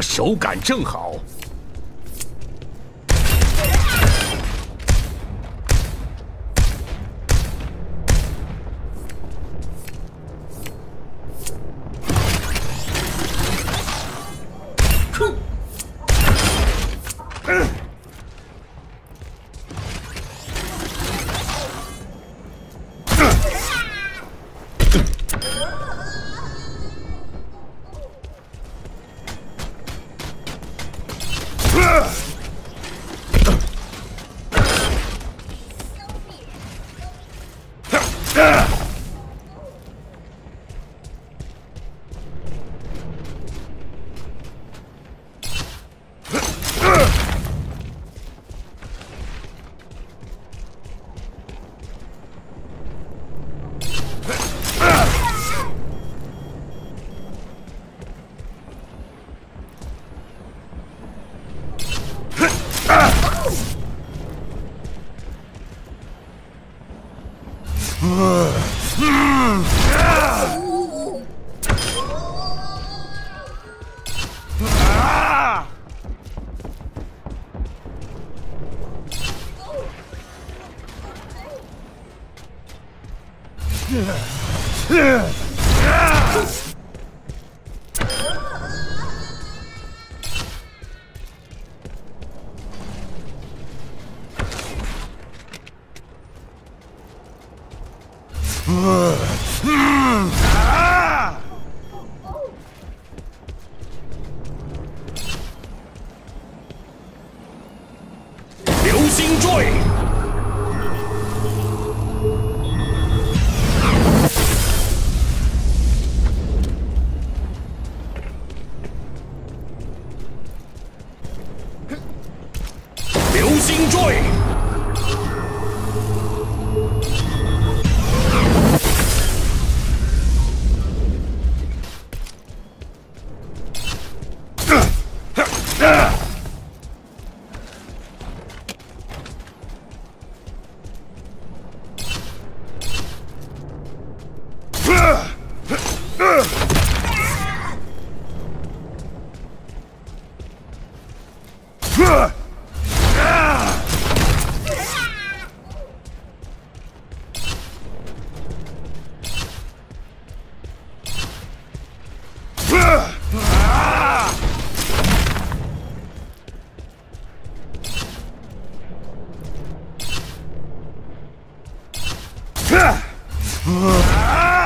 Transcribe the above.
手感正好。Ugh! 流星坠。流星坠。Ugh.